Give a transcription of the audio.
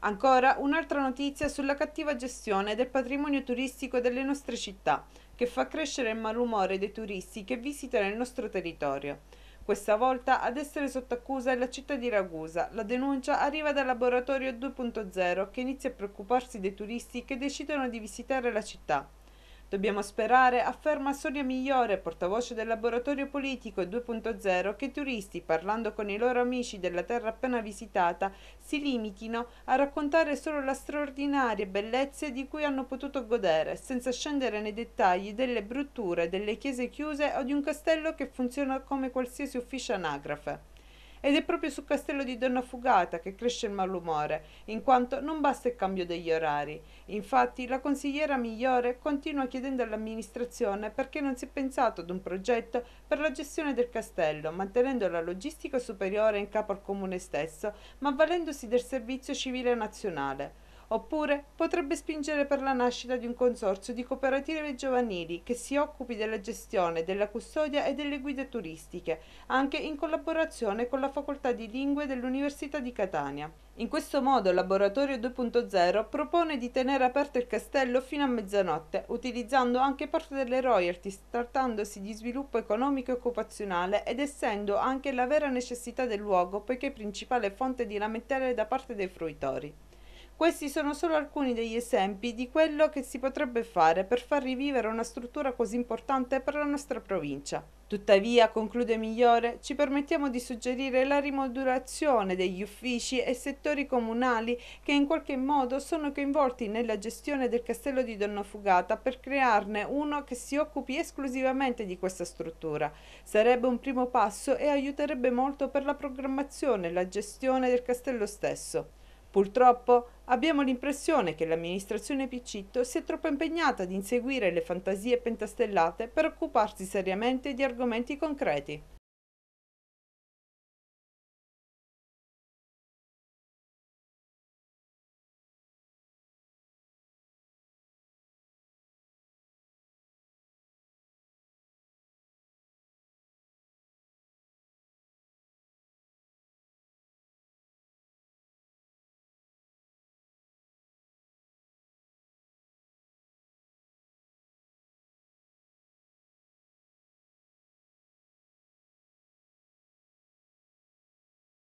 Ancora un'altra notizia sulla cattiva gestione del patrimonio turistico delle nostre città, che fa crescere il malumore dei turisti che visitano il nostro territorio. Questa volta ad essere sotto accusa è la città di Ragusa. La denuncia arriva dal laboratorio 2.0 che inizia a preoccuparsi dei turisti che decidono di visitare la città. Dobbiamo sperare, afferma Sonia Migliore, portavoce del laboratorio politico 2.0, che i turisti, parlando con i loro amici della terra appena visitata, si limitino a raccontare solo le straordinarie bellezze di cui hanno potuto godere, senza scendere nei dettagli delle brutture, delle chiese chiuse o di un castello che funziona come qualsiasi ufficio anagrafe. Ed è proprio sul castello di Donna Fugata che cresce il malumore, in quanto non basta il cambio degli orari. Infatti la consigliera migliore continua chiedendo all'amministrazione perché non si è pensato ad un progetto per la gestione del castello, mantenendo la logistica superiore in capo al comune stesso, ma avvalendosi del servizio civile nazionale. Oppure potrebbe spingere per la nascita di un consorzio di cooperative giovanili che si occupi della gestione, della custodia e delle guide turistiche, anche in collaborazione con la Facoltà di Lingue dell'Università di Catania. In questo modo il Laboratorio 2.0 propone di tenere aperto il castello fino a mezzanotte, utilizzando anche parte delle royalties, trattandosi di sviluppo economico e occupazionale ed essendo anche la vera necessità del luogo, poiché principale fonte di lamentele da parte dei fruitori. Questi sono solo alcuni degli esempi di quello che si potrebbe fare per far rivivere una struttura così importante per la nostra provincia. Tuttavia, conclude Migliore, ci permettiamo di suggerire la rimodulazione degli uffici e settori comunali che in qualche modo sono coinvolti nella gestione del castello di Donna Fugata per crearne uno che si occupi esclusivamente di questa struttura. Sarebbe un primo passo e aiuterebbe molto per la programmazione e la gestione del castello stesso. Purtroppo abbiamo l'impressione che l'amministrazione Piccitto sia troppo impegnata ad inseguire le fantasie pentastellate per occuparsi seriamente di argomenti concreti.